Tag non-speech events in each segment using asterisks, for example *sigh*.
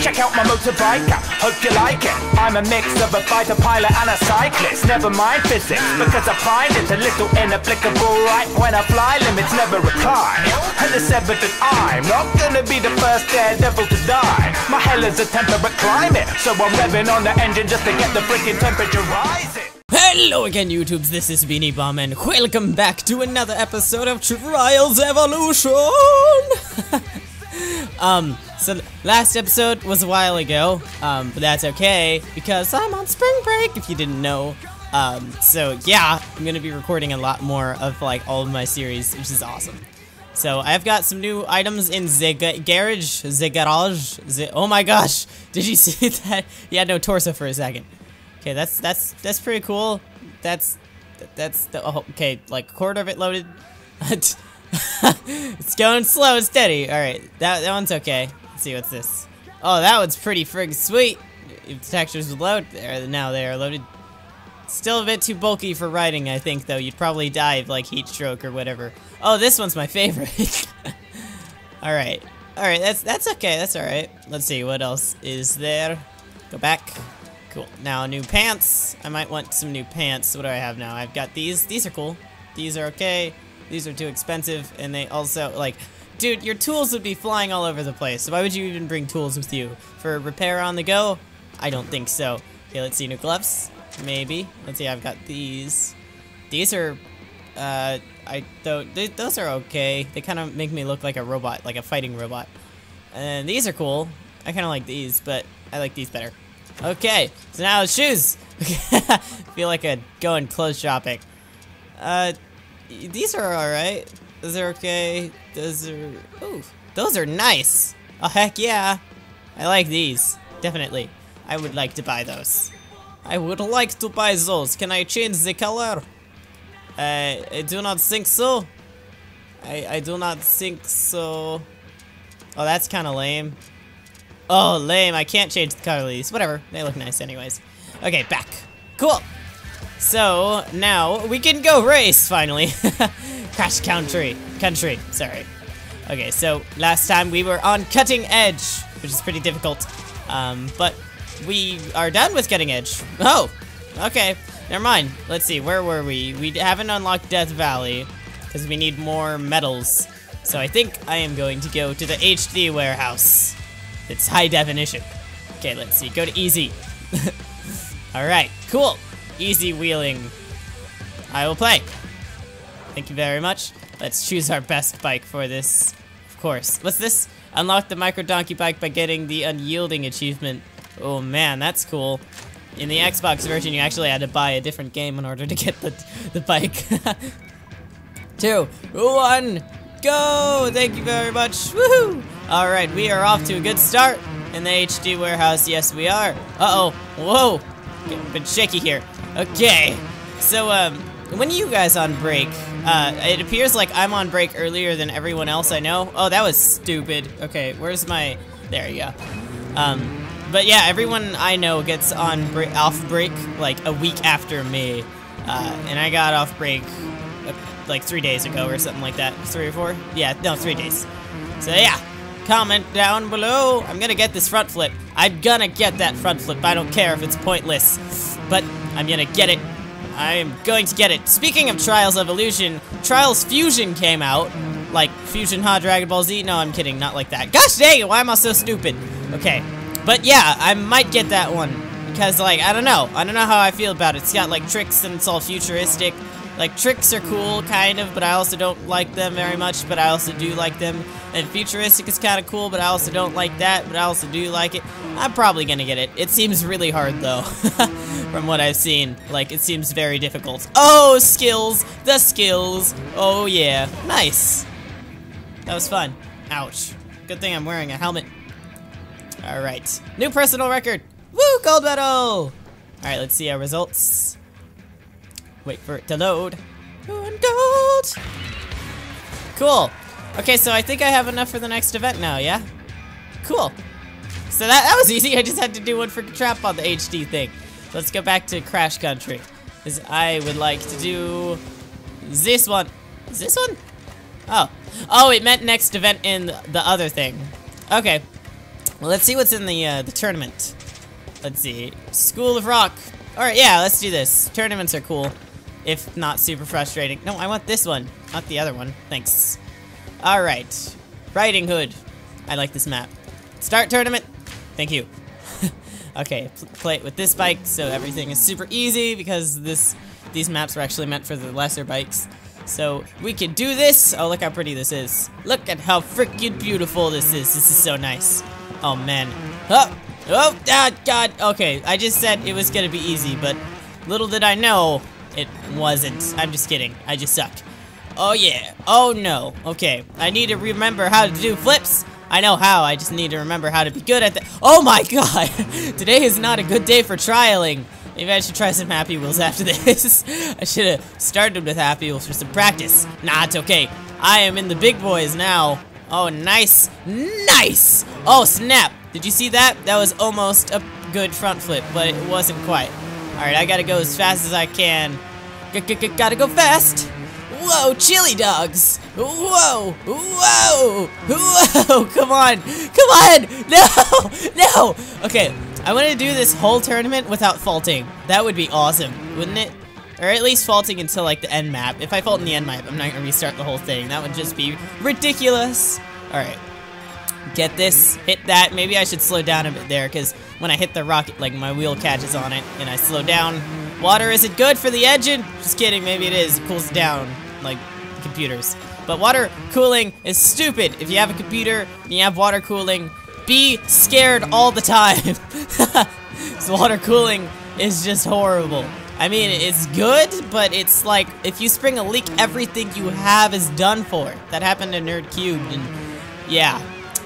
Check out my motorbike, I hope you like it. I'm a mix of a fighter pilot and a cyclist. Never mind physics, because I find it a little inapplicable. Right when I fly, limits never apply. And it's evident I'm not gonna be the first daredevil to die. My hell is a temperate climate, so I'm revving on the engine just to get the freaking temperature rising. Hello again, YouTubes. This is Beenie Bomb, and welcome back to another episode of Trials Evolution. *laughs* *laughs* um, so last episode was a while ago, um, but that's okay because I'm on spring break. If you didn't know, um, so yeah, I'm gonna be recording a lot more of like all of my series, which is awesome. So I've got some new items in the garage, the garage. The, oh my gosh, *laughs* did you see *laughs* that? He had no torso for a second. Okay, that's that's that's pretty cool. That's that's the oh, okay, like quarter of it loaded. *laughs* it's going slow and steady. All right, that that one's okay. Let's see what's this. Oh, that one's pretty frig sweet. If textures would load, there now they are loaded. Still a bit too bulky for riding, I think, though. You'd probably die of like heat stroke or whatever. Oh, this one's my favorite. *laughs* all right, all right, that's that's okay. That's all right. Let's see what else is there. Go back. Cool. Now, new pants. I might want some new pants. What do I have now? I've got these. These are cool. These are okay. These are too expensive, and they also, like, dude, your tools would be flying all over the place. So why would you even bring tools with you? For repair on the go? I don't think so. Okay, let's see. New gloves? Maybe. Let's see. I've got these. These are, uh, I, though, they, those are okay. They kind of make me look like a robot, like a fighting robot. And these are cool. I kind of like these, but I like these better. Okay, so now shoes. *laughs* Feel like a going clothes shopping. Uh, these are all right. Those are okay. Those are. Ooh, those are nice. Oh heck yeah, I like these. Definitely, I would like to buy those. I would like to buy those. Can I change the color? Uh, I do not think so. I I do not think so. Oh, that's kind of lame. Oh, lame. I can't change the color of these. Whatever. They look nice anyways. Okay, back. Cool. So, now we can go race, finally. *laughs* Crash Country. Country. Sorry. Okay, so last time we were on Cutting Edge, which is pretty difficult. Um, but we are done with Cutting Edge. Oh, okay. Never mind. Let's see. Where were we? We haven't unlocked Death Valley because we need more medals. So I think I am going to go to the HD warehouse. It's high definition. Okay, let's see. Go to easy. *laughs* Alright, cool. Easy wheeling. I will play. Thank you very much. Let's choose our best bike for this. Of course. What's this? Unlock the micro donkey bike by getting the unyielding achievement. Oh man, that's cool. In the Xbox version, you actually had to buy a different game in order to get the, the bike. *laughs* Two, one, go! Thank you very much. Woohoo! Alright, we are off to a good start in the HD warehouse. Yes, we are. Uh-oh. Whoa. Getting a bit shaky here. Okay. So, um, when are you guys on break? Uh, it appears like I'm on break earlier than everyone else I know. Oh, that was stupid. Okay, where's my... There you go. Um, but yeah, everyone I know gets on break, off break like a week after me. Uh, and I got off break uh, like three days ago or something like that. Three or four? Yeah, no, three days. So yeah, comment down below. I'm gonna get this front flip. I'm gonna get that front flip. I don't care if it's pointless, but I'm gonna get it. I'm going to get it. Speaking of Trials Evolution, Trials Fusion came out. Like, Fusion Ha Dragon Ball Z? No, I'm kidding, not like that. Gosh dang it, why am I so stupid? Okay, but yeah, I might get that one. Because, like, I don't know. I don't know how I feel about it. It's got, like, tricks and it's all futuristic. Like, tricks are cool, kind of, but I also don't like them very much, but I also do like them. And futuristic is kind of cool, but I also don't like that, but I also do like it. I'm probably gonna get it. It seems really hard, though, *laughs* from what I've seen. Like, it seems very difficult. Oh, skills! The skills! Oh, yeah. Nice. That was fun. Ouch. Good thing I'm wearing a helmet. Alright. New personal record! Woo! Gold medal! Alright, let's see our results. Wait for it to load. Gold! Cool. Okay, so I think I have enough for the next event now, yeah? Cool. So that, that was *laughs* easy. I just had to do one for Trap on the HD thing. Let's go back to Crash Country. Because I would like to do this one. Is this one? Oh. Oh, it meant next event in the other thing. Okay. Well, let's see what's in the uh, the tournament. Let's see. School of Rock. All right, yeah, let's do this. Tournaments are cool, if not super frustrating. No, I want this one, not the other one. Thanks. All right, Riding Hood. I like this map. Start tournament. Thank you. *laughs* okay, play it with this bike, so everything is super easy because this these maps were actually meant for the lesser bikes. So we can do this. Oh, look how pretty this is. Look at how freaking beautiful this is. This is so nice. Oh man. Oh, oh, ah, God. Okay, I just said it was gonna be easy, but little did I know it wasn't. I'm just kidding. I just suck. Oh yeah. Oh no. Okay, I need to remember how to do flips. I know how, I just need to remember how to be good at that. Oh my *laughs* god! Today is not a good day for trialing. Maybe I should try some Happy Wheels after *laughs* this. I should have started with Happy Wheels for some practice. Nah, it's okay. I am in the big boys now. Oh, nice. Nice! Oh, snap. Did you see that? That was almost a good front flip, but it wasn't quite. Alright, I gotta go as fast as I can. G -g -g gotta go fast! Whoa, chili dogs! Whoa! Whoa! Whoa! *laughs* Come on! Come on! *laughs* No! No! Okay, I want to do this whole tournament without faulting. That would be awesome, wouldn't it? Or at least faulting until like the end map. If I fault in the end map, I'm not gonna restart the whole thing. That would just be ridiculous. Alright. Get this, hit that. Maybe I should slow down a bit there, because when I hit the rocket, like my wheel catches on it, and I slow down. Water isn't good for the engine? Just kidding, maybe it is. It cools down like computers. But water cooling is stupid. If you have a computer and you have water cooling, be scared all the time. *laughs* so water cooling is just horrible. I mean, it's good, but it's like, if you spring a leak, everything you have is done for. That happened to Nerd Cubed, and yeah.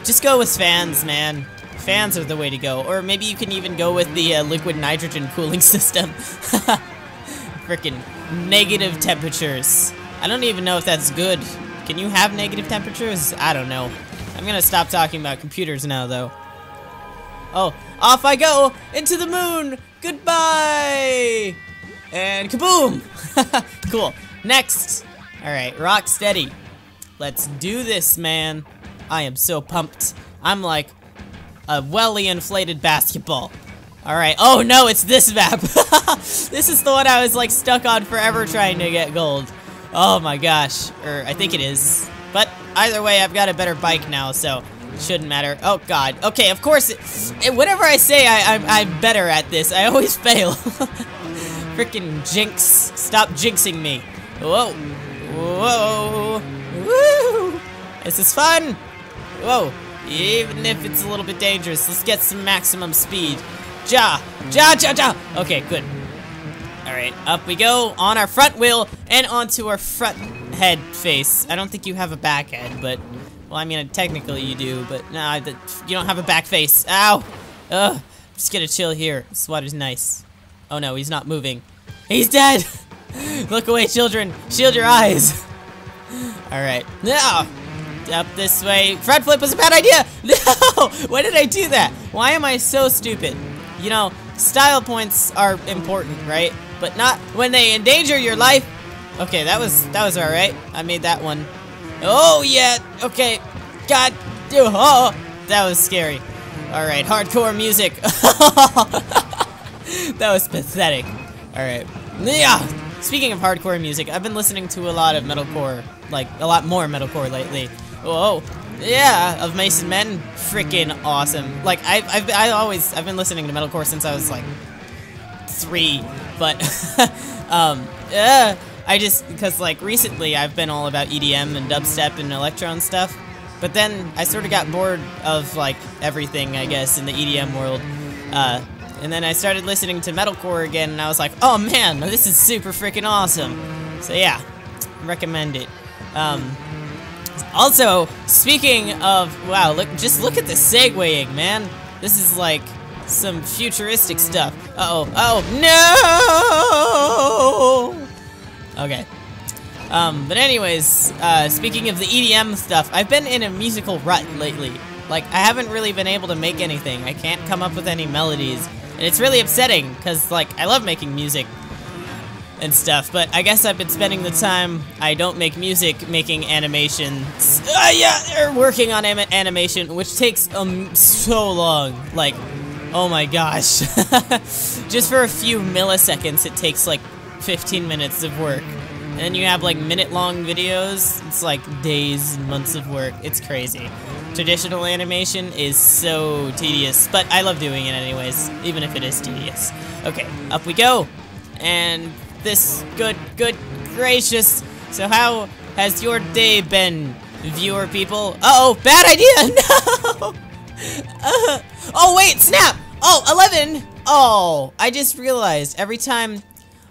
Just go with fans, man. Fans are the way to go. Or maybe you can even go with the uh, liquid nitrogen *laughs* cooling system. *laughs* Freaking negative temperatures. I don't even know if that's good. Can you have negative temperatures? I don't know. I'm gonna stop talking about computers now, though. Oh, off I go! Into the moon! Goodbye! And kaboom! *laughs* cool. Next! Alright, rock steady. Let's do this, man. I am so pumped. I'm like a welly inflated basketball. Alright, oh no, it's this map! *laughs* this is the one I was like stuck on forever trying to get gold. Oh my gosh. Or I think it is. But either way, I've got a better bike now, so shouldn't matter. Oh god. Okay, of course, it, whenever I say I, I'm, I'm better at this, I always *laughs* fail. Freaking jinx. Stop jinxing me. Whoa. Whoa. Woo. This is fun. Whoa. Even if it's a little bit dangerous, let's get some maximum speed. Ja. Ja, ja, ja. Okay, good. Alright, up we go on our front wheel and onto our front head face. I don't think you have a back head, but, well, I mean, technically you do, but nah, you don't have a back face. Ow! Ugh, just gonna chill here. This water's nice. Oh no, he's not moving. He's dead! *laughs* Look away, children! Shield your eyes! *laughs* Alright, now! Up this way. Front flip was a bad idea! *laughs* No! Why did I do that? Why am I so stupid? You know, style points are important, right? but not when they endanger your life. Okay, that was that was all right. I made that one. Oh yeah. Okay. God. Oh, that was scary. All right, hardcore music. *laughs* that was pathetic. All right. Yeah. Speaking of hardcore music, I've been listening to a lot of metalcore, like a lot more metalcore lately. Whoa. Yeah, of Mice and Men, freaking awesome. Like I, I've, I always, I've been listening to metalcore since I was like three, but *laughs* um, uh, I just because like recently I've been all about EDM and dubstep and electron stuff, but then I sort of got bored of like everything I guess in the EDM world, uh, and then I started listening to metalcore again, and I was like, oh man, this is super freaking awesome. So yeah, recommend it. Um, also, speaking of wow, look just look at the segueing, man. This is like some futuristic stuff. Uh oh, oh, no! Okay. Um, but anyways, uh, speaking of the EDM stuff, I've been in a musical rut lately. Like, I haven't really been able to make anything. I can't come up with any melodies. And it's really upsetting, because, like, I love making music. And stuff. But I guess I've been spending the time I don't make music making animations. Uh, yeah, or working on anim animation, which takes um so long. Like, oh my gosh, *laughs* just for a few milliseconds, it takes like 15 minutes of work. And then you have like minute long videos. It's like days and months of work. It's crazy. Traditional animation is so tedious, but I love doing it anyways, even if it is tedious. Okay, up we go. And this, good, good, gracious. So how has your day been, viewer people? Uh oh, bad idea, *laughs* no! Uh, oh wait, snap! Oh, 11! Oh, I just realized every time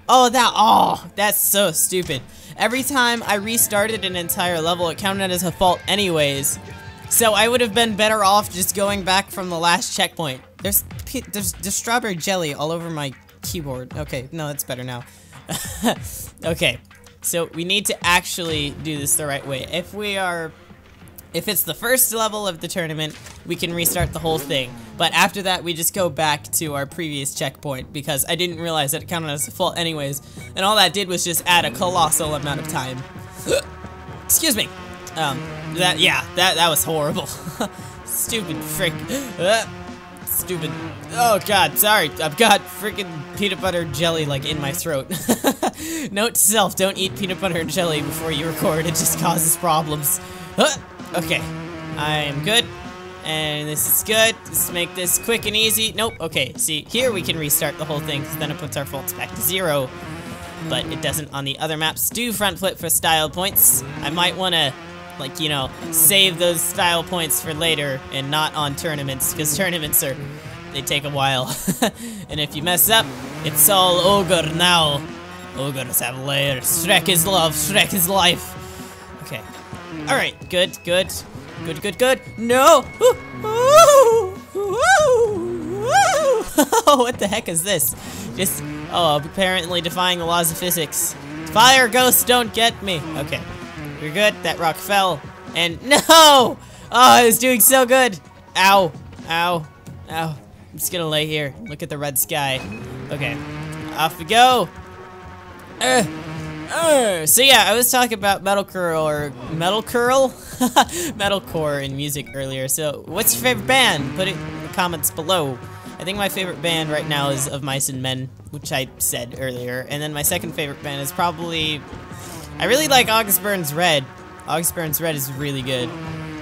Oh, that, oh, that's so stupid. Every time I restarted an entire level, it counted as a fault anyways. So I would have been better off just going back from the last checkpoint. There's, there's, there's strawberry jelly all over my keyboard. Okay, no, that's better now. *laughs* okay, so we need to actually do this the right way. If we are if it's the first level of the tournament, we can restart the whole thing. But after that, we just go back to our previous checkpoint because I didn't realize that it counted as a fault anyways. And all that did was just add a colossal amount of time. *gasps* Excuse me. Um, that, yeah, that, that was horrible. *laughs* Stupid frick. *gasps* Stupid. Oh god, sorry. I've got freaking peanut butter jelly like in my throat. *laughs* Note to self, don't eat peanut butter and jelly before you record. It just causes problems. Uh, Okay, I am good. And this is good. Let's make this quick and easy. Nope, okay, see, here we can restart the whole thing, because then it puts our faults back to zero. But it doesn't on the other maps. Do front flip for style points. I might want to, like, you know, save those style points for later and not on tournaments, because *laughs* tournaments are, they take a while. *laughs* and if you mess up, it's all ogre now. Ogres have layers. Shrek is love, Shrek is life. Okay, Alright, good, good. Good, good, good. No! *laughs* what the heck is this? Just, oh, apparently defying the laws of physics. Fire ghosts don't get me. Okay, you're good. That rock fell. And *laughs* no! Oh, I was doing so good. Ow, ow, ow. I'm just gonna lay here. Look at the red sky. Okay, off we go. Uh, uh, so yeah, I was talking about metal curl or metal curl, *laughs* metalcore in music earlier. So what's your favorite band? Put it in the comments below. I think my favorite band right now is Of Mice and Men, which I said earlier. And then my second favorite band is probably, I really like August Burns Red. August Burns Red is really good.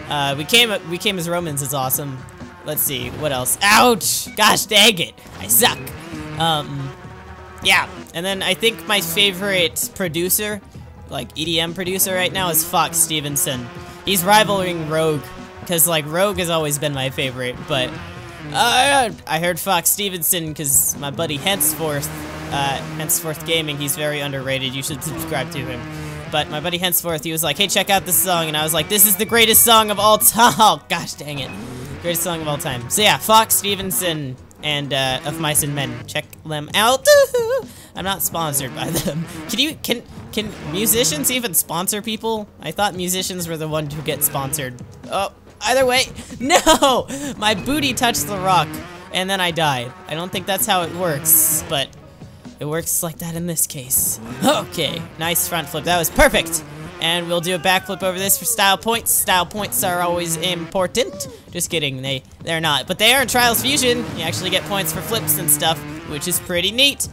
Uh, we came we came as Romans It's awesome. Let's see what else. Ouch! Gosh dang it! I suck. Um, yeah, and then I think my favorite producer, like EDM producer right now, is Fox Stevenson. He's rivaling Rogue, because like Rogue has always been my favorite, but uh, I heard Fox Stevenson because my buddy Henceforth, uh, Henceforth Gaming, he's very underrated. You should subscribe to him. But my buddy Henceforth, he was like, hey, check out this song. And I was like, this is the greatest song of all time. *laughs* Oh, gosh dang it. Greatest song of all time. So yeah, Fox Stevenson and uh, Of Mice and Men. Check them out. *laughs* I'm not sponsored by them. *laughs* Can you, can, can musicians even sponsor people? I thought musicians were the ones who get sponsored. Oh, either way, no! My booty touched the rock, and then I died. I don't think that's how it works, but it works like that in this case. Okay, nice front flip. That was perfect! And we'll do a backflip over this for style points. Style points are always important. Just kidding, they, they're not. But they are in Trials Fusion. You actually get points for flips and stuff, which is pretty neat.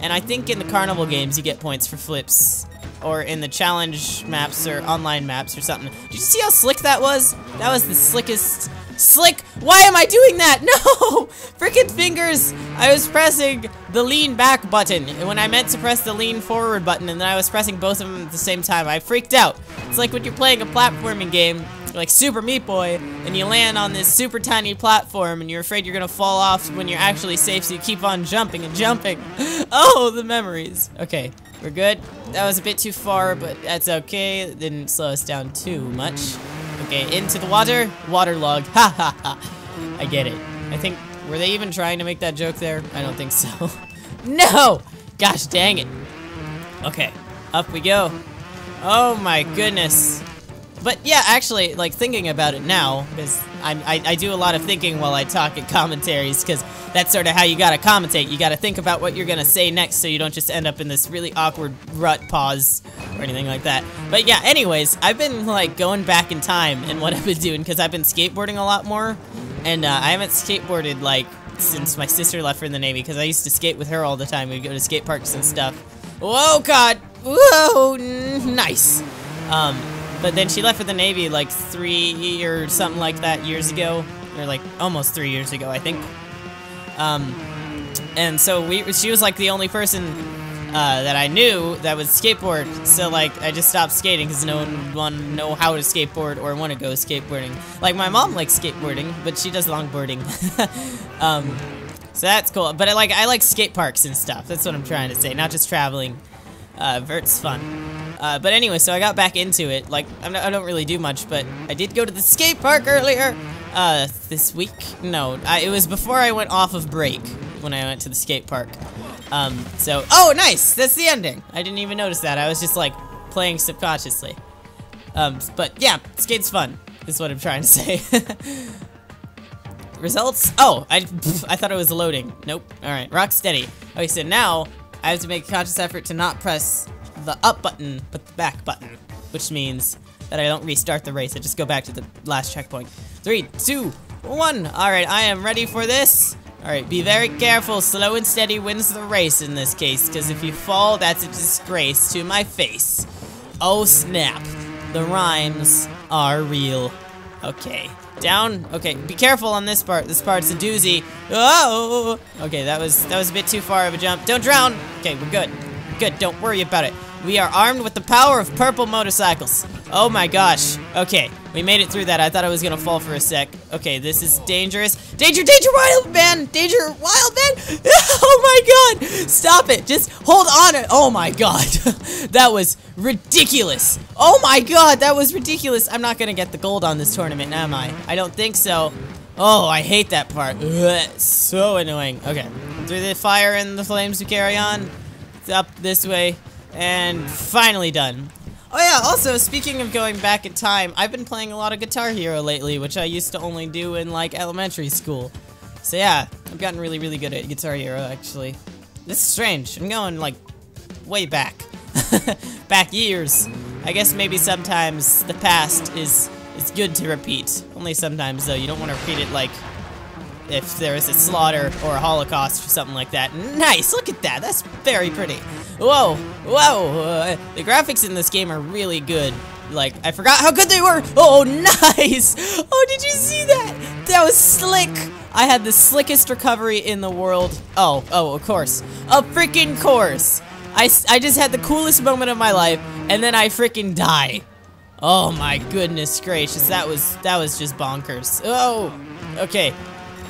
And I think in the carnival games you get points for flips. Or in the challenge maps or online maps or something. Did you see how slick that was? That was the slickest... Slick! Why am I doing that? *laughs* No! Freaking fingers! I was pressing the lean back button when I meant to press the lean forward button and then I was pressing both of them at the same time. I freaked out. It's like when you're playing a platforming game like Super Meat Boy, and you land on this super tiny platform, and you're afraid you're gonna fall off when you're actually safe, so you keep on jumping and jumping. *laughs* Oh, the memories. Okay, we're good. That was a bit too far, but that's okay. It didn't slow us down too much. Okay, into the water. Waterlog. *laughs* Ha ha ha. I get it. I think, were they even trying to make that joke there? I don't think so. *laughs* no! Gosh dang it. Okay, up we go. Oh my goodness. But yeah, actually, like thinking about it now, because I, I do a lot of thinking while I talk at commentaries because that's sort of how you gotta commentate. You gotta think about what you're gonna say next so you don't just end up in this really awkward rut pause or anything like that. But yeah, anyways, I've been like going back in time and what I've been doing because I've been skateboarding a lot more and uh, I haven't skateboarded like since my sister left for the Navy because I used to skate with her all the time. We'd go to skate parks and stuff. Whoa, God! Whoa! Nice! Um, but then she left for the Navy like three or something like that years ago. Or like almost three years ago, I think. Um, and so we, she was like the only person uh, that I knew that would skateboard. So like I just stopped skating because no one know how to skateboard or want to go skateboarding. Like my mom likes skateboarding, but she does longboarding. *laughs* um, so that's cool. But I like I like skate parks and stuff. That's what I'm trying to say. Not just traveling. Uh, Vert's fun. Uh, but anyway, so I got back into it. Like, not, I don't really do much, but I did go to the skate park earlier. Uh, this week? No, I, it was before I went off of break when I went to the skate park. Um, so, oh, nice! That's the ending. I didn't even notice that. I was just, like, playing subconsciously. Um, but yeah, skate's fun, is what I'm trying to say. *laughs* Results? Oh, I, pff, I thought it was loading. Nope. Alright, rock steady. Okay, so now I have to make a conscious effort to not press the up button, but the back button, which means that I don't restart the race. I just go back to the last checkpoint. Three, two, one. All right, I am ready for this. All right, be very careful. Slow and steady wins the race in this case, because if you fall, that's a disgrace to my face. Oh, snap. The rhymes are real. Okay. Down. Okay, be careful on this part. This part's a doozy. Oh! Okay, that was that was a bit too far of a jump. Don't drown. Okay, we're good. Good, don't worry about it. We are armed with the power of purple motorcycles. Oh my gosh. Okay, we made it through that. I thought I was gonna fall for a sec. Okay, this is dangerous. Danger, danger, wild man! Danger, wild man! *laughs* Oh my god! Stop it! Just hold on. Oh my god. *laughs* that was ridiculous. Oh my god, that was ridiculous. I'm not gonna get the gold on this tournament, am I? I don't think so. Oh, I hate that part. Ugh, so annoying. Okay, through the fire and the flames we carry on. It's up this way. And finally done. Oh yeah, also, speaking of going back in time, I've been playing a lot of Guitar Hero lately, which I used to only do in, like, elementary school. So yeah, I've gotten really, really good at Guitar Hero, actually. This is strange. I'm going, like, way back. *laughs* back years. I guess maybe sometimes the past is is good to repeat. Only sometimes, though. You don't want to repeat it, like, if there is a slaughter or a holocaust or something like that. Nice, look at that, that's very pretty. Whoa, whoa, uh, the graphics in this game are really good. Like, I forgot how good they were. Oh, *laughs* nice. Oh, did you see that? That was slick. I had the slickest recovery in the world. Oh, oh, of course. A freaking course. I, I just had the coolest moment of my life, and then I freaking die. Oh my goodness gracious, that was that was just bonkers. Oh, okay.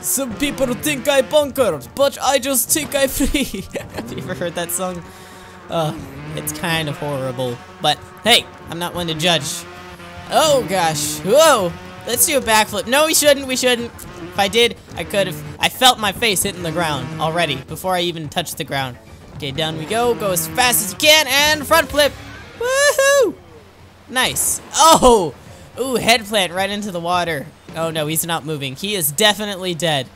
Some people think I bunker, but I just think I free. *laughs* Have you ever heard that song? Uh, it's kind of horrible, but hey, I'm not one to judge. Oh gosh, whoa! Let's do a backflip. No, we shouldn't, we shouldn't. If I did, I could have. I felt my face hitting the ground already before I even touched the ground. Okay, down we go. Go as fast as you can and front flip. Woohoo! Nice. Oh! Ooh, head plant right into the water. Oh no, he's not moving. He is definitely dead.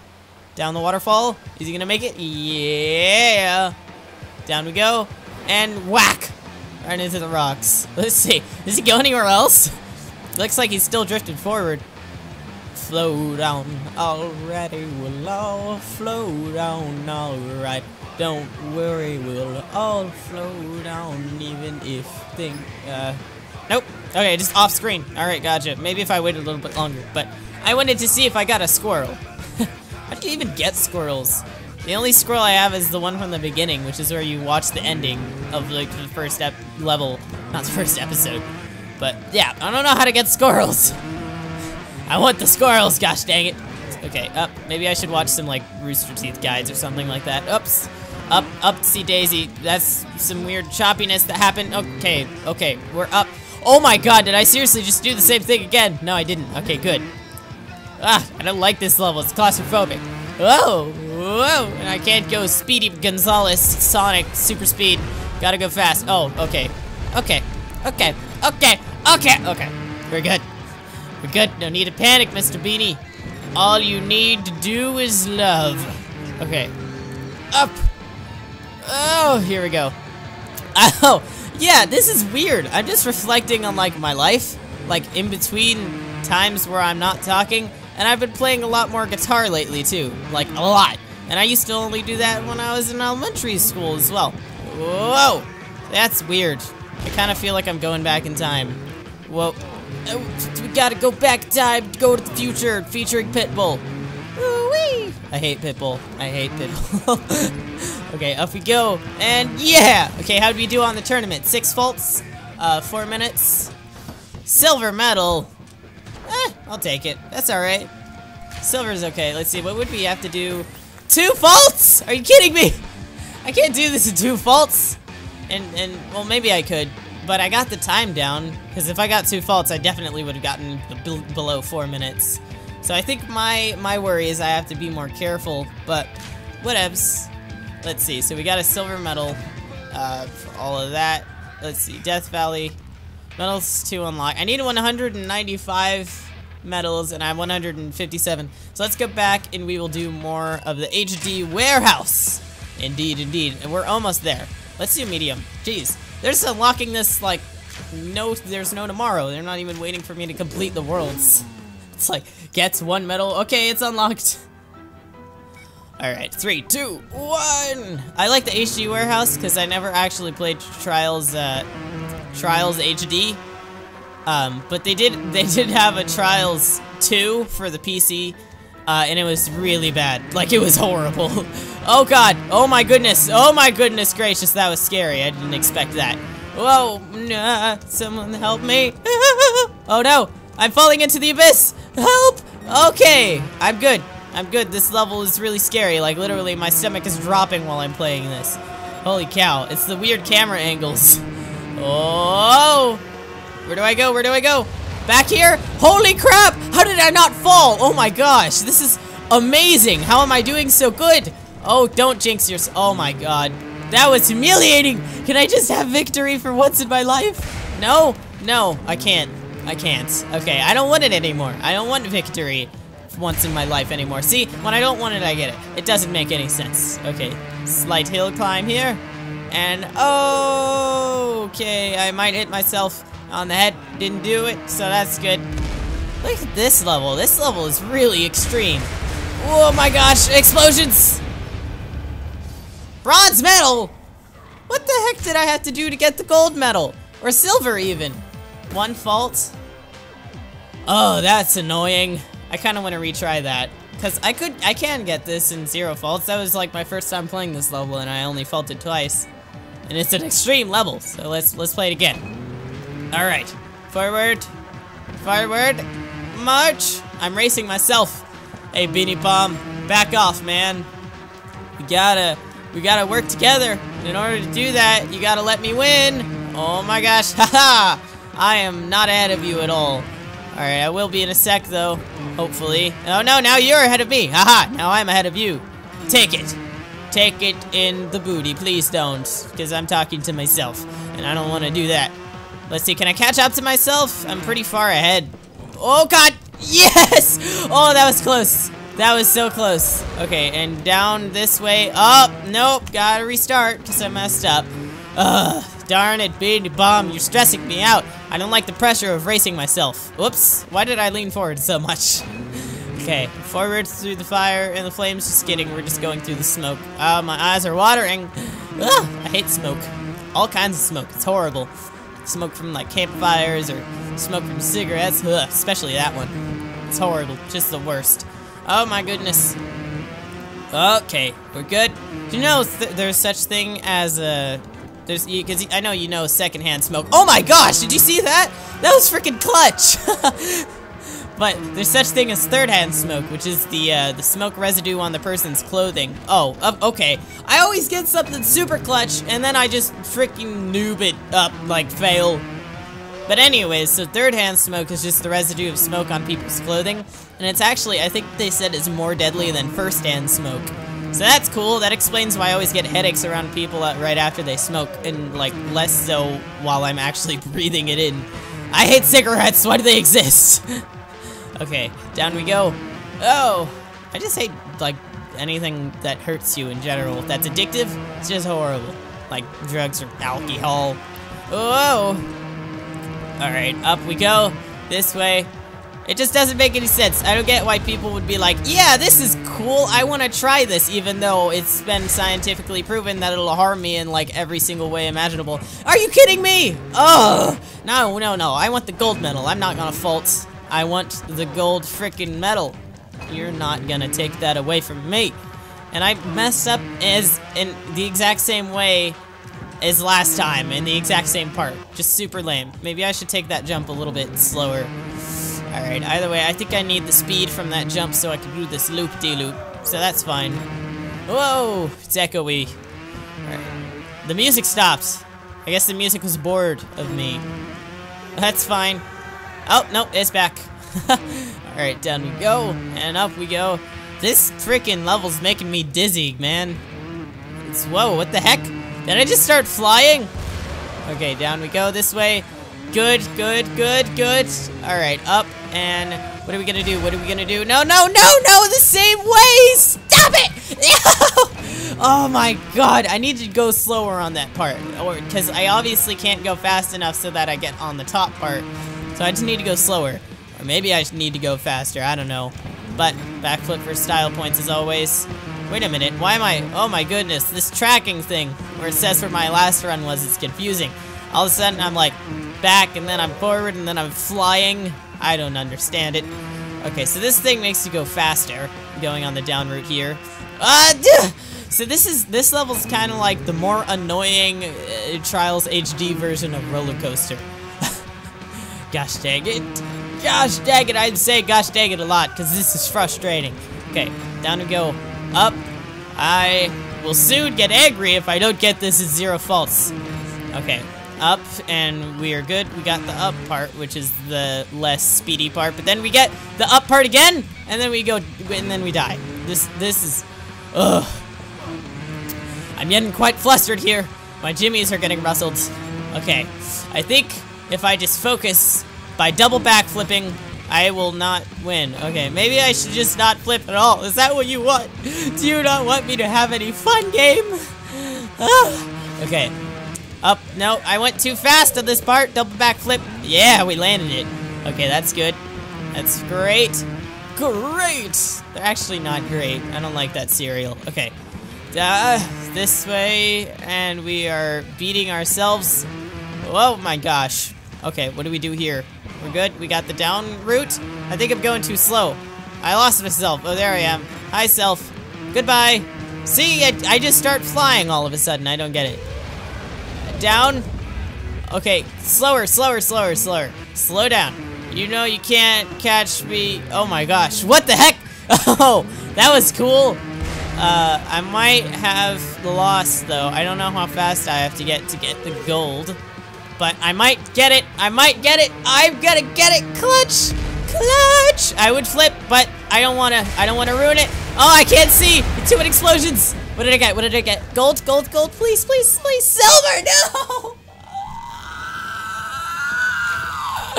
Down the waterfall. Is he gonna make it? Yeah. Down we go. And whack! Right into the rocks. Let's see. Does he go anywhere else? Looks like he's still drifting forward. Flow down already. We'll all flow down alright. Don't worry, we'll all flow down even if think uh Nope. Okay, just off screen. Alright, gotcha. Maybe if I waited a little bit longer, but I wanted to see if I got a squirrel. *laughs* How do you even get squirrels? The only squirrel I have is the one from the beginning, which is where you watch the ending of like the first level, not the first episode. But yeah, I don't know how to get squirrels. *laughs* I want the squirrels, gosh dang it. Okay, up. Maybe I should watch some like Rooster Teeth guides or something like that. Oops. Up, up, see Daisy. That's some weird choppiness that happened. Okay, okay, we're up. Oh my god, did I seriously just do the same thing again? No, I didn't. Okay, good. Ah, I don't like this level. It's claustrophobic. Whoa, whoa, and I can't go Speedy Gonzales, Sonic, super speed. Gotta go fast. Oh, okay. Okay, okay, okay, okay, okay. We're good. We're good. No need to panic, Mr. Beenie. All you need to do is love. Okay. Up. Oh, here we go. *laughs* Oh, yeah, this is weird. I'm just reflecting on, like, my life. Like, in between times where I'm not talking. And I've been playing a lot more guitar lately, too. Like, a lot. And I used to only do that when I was in elementary school as well. Whoa! That's weird. I kind of feel like I'm going back in time. Whoa. We gotta go back in time, go to the future, featuring Pitbull. Woo-wee! I hate Pitbull. I hate Pitbull. *laughs* okay, up we go. And yeah! Okay, how did we do on the tournament? Six faults, uh, four minutes. Silver medal. Eh, I'll take it. That's alright. Silver's okay. Let's see, what would we have to do? Two faults? Are you kidding me? I can't do this in two faults. And, and, well, maybe I could. But I got the time down, because if I got two faults, I definitely would have gotten below four minutes. So I think my, my worry is I have to be more careful, but whatevs. Let's see, so we got a silver medal uh, for all of that. Let's see, Death Valley, medals to unlock. I need 195 medals, and I'm 157. So let's go back, and we will do more of the HD warehouse. Indeed, indeed, and we're almost there. Let's do medium. Jeez. They're just unlocking this like no there's no tomorrow. They're not even waiting for me to complete the worlds. It's like gets one medal. Okay, it's unlocked. Alright, three, two, one! I like the HD warehouse because I never actually played Trials uh Trials HD. Um, but they did *laughs* they did have a Trials 2 for the PC uh, and it was really bad. Like, it was *laughs* horrible. oh, God. Oh, my goodness. Oh, my goodness gracious. That was scary. I didn't expect that. Whoa. Nah, someone help me. *laughs* oh, no. I'm falling into the abyss. Help. Okay. I'm good. I'm good. This level is really scary. Like, literally, my stomach is dropping while I'm playing this. Holy cow. It's the weird camera angles. Oh. Where do I go? Where do I go? Back here? Holy crap! How did I not fall? Oh my gosh, this is amazing. How am I doing so good? Oh, don't jinx yourself. Oh my god. That was humiliating. Can I just have victory for once in my life? No, no, I can't. I can't. Okay, I don't want it anymore. I don't want victory once in my life anymore. See, when I don't want it, I get it. It doesn't make any sense. Okay, slight hill climb here. And, oh, okay, I might hit myself on the head. Didn't do it, so that's good. Look at this level. This level is really extreme. Oh my gosh, explosions! Bronze medal? What the heck did I have to do to get the gold medal? Or silver even? One fault? Oh, that's annoying. I kind of want to retry that. Because I could, I can get this in zero faults. That was like my first time playing this level and I only faulted twice. And it's an extreme level, so let's, let's play it again. Alright, forward, forward, march. I'm racing myself. Hey, Beenie Bomb, back off, man. We gotta, we gotta work together. And in order to do that, you gotta let me win. Oh my gosh, *laughs* haha. I am not ahead of you at all. Alright, I will be in a sec though, hopefully. Oh no, now you're ahead of me. Haha, now I'm ahead of you. Take it. Take it in the booty, please don't. Because I'm talking to myself, and I don't want to do that. Let's see, can I catch up to myself? I'm pretty far ahead. Oh god, *laughs* yes! Oh, that was close. That was so close. Okay, and down this way. Up, oh, nope, gotta restart because I messed up. Ugh, darn it, Beenie Bomb, you're stressing me out. I don't like the pressure of racing myself. Whoops, why did I lean forward so much? *laughs* okay, forward through the fire and the flames. Just kidding, we're just going through the smoke. Ah, my eyes are watering. Ugh, I hate smoke. All kinds of smoke, it's horrible. Smoke from like campfires or smoke from cigarettes, Ugh, especially that one. It's horrible, just the worst. Oh my goodness. Okay, we're good. Do you know th there's such thing as a there's because I know you know secondhand smoke. Oh my gosh, did you see that? That was freaking clutch. *laughs* but there's such thing as third-hand smoke, which is the uh, the smoke residue on the person's clothing. Oh, uh, okay. I always get something super clutch, and then I just freaking noob it up, like fail. But anyways, so third-hand smoke is just the residue of smoke on people's clothing, and it's actually, I think they said is more deadly than first-hand smoke. So that's cool. That explains why I always get headaches around people right after they smoke, and like less so while I'm actually *laughs* breathing it in. I hate cigarettes. Why do they exist? *laughs* Okay, down we go. Oh, I just hate like anything that hurts you in general. If that's addictive, it's just horrible. Like drugs or alcohol. Whoa! Alright, up we go. This way. It just doesn't make any sense. I don't get why people would be like, yeah, this is cool. I want to try this, even though it's been scientifically proven that it'll harm me in like every single way imaginable. Are you kidding me? Ugh! No, no, no. I want the gold medal. I'm not gonna fault. I want the gold freaking medal. You're not gonna take that away from me. And I messed up as in the exact same way as last time in the exact same part. Just super lame. Maybe I should take that jump a little bit slower. Alright, either way, I think I need the speed from that jump so I can do this loop-de-loop. -loop. So that's fine. Whoa! It's echoey. Alright. The music stops. I guess the music was bored of me. That's fine. Oh, no, it's back. *laughs* Alright, down we go, and up we go. This freaking level's making me dizzy, man. It's, whoa, what the heck? Did I just start flying? Okay, down we go this way. Good, good, good, good. Alright, up, and what are we gonna do? What are we gonna do? No, no, no, no, the same way! Stop it! *laughs* oh my god, I need to go slower on that part. or Because I obviously can't go fast enough so that I get on the top part. So I just need to go slower. Or maybe I need to go faster, I don't know. But backflip for style points as always. Wait a minute, why am I, oh my goodness, this tracking thing where it says where my last run was, it's confusing. All of a sudden I'm like back and then I'm forward and then I'm flying. I don't understand it. Okay, so this thing makes you go faster, going on the down route here. Uh, so this is this level's kind of like the more annoying uh, Trials HD version of Roller Coaster. Gosh dang it. Gosh dang it, I'd say gosh dang it a lot, because this is frustrating. Okay, down we go. Up. I will soon get angry if I don't get this at zero faults. Okay, up, and we are good. We got the up part, which is the less speedy part, but then we get the up part again, and then we go, and then we die. This, this is, ugh. I'm getting quite flustered here. My jimmies are getting rustled. Okay, I think if I just focus by double backflipping, I will not win. Okay, maybe I should just not flip at all. Is that what you want? *laughs* Do you not want me to have any fun game? *sighs* okay, up. No, I went too fast on this part. Double backflip. Yeah, we landed it. Okay, that's good. That's great. Great! They're actually not great. I don't like that cereal. Okay. Uh, this way, and we are beating ourselves. Oh my gosh. Okay, what do we do here? We're good? We got the down route? I think I'm going too slow. I lost myself. Oh, there I am. Hi, self. Goodbye. See, I, I just start flying all of a sudden. I don't get it. Down. Okay, slower, slower, slower, slower. Slow down. You know you can't catch me. Oh my gosh, what the heck? *laughs* Oh, that was cool. Uh, I might have lost though. I don't know how fast I have to get to get the gold. But I might get it. I might get it. I've got to get it. Clutch! Clutch! I would flip, but I don't wanna I don't wanna ruin it. Oh, I can't see! Too many explosions! What did I get? What did I get? Gold, gold, gold, please, please, please. Silver, no!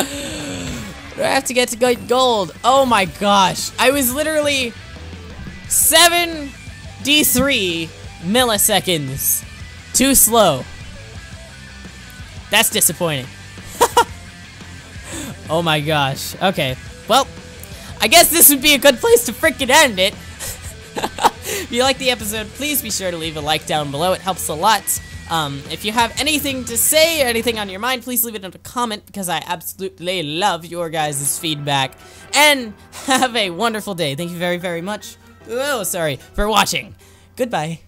*laughs* Do I have to get to gold? Oh my gosh. I was literally 7d3 milliseconds too slow. That's disappointing. *laughs* oh my gosh. Okay. Well, I guess this would be a good place to freaking end it. *laughs* if you like the episode, please be sure to leave a like down below. It helps a lot. Um, if you have anything to say or anything on your mind, please leave it in a comment because I absolutely love your guys' feedback. And *laughs* have a wonderful day. Thank you very, very much. Oh, sorry, for watching. Goodbye.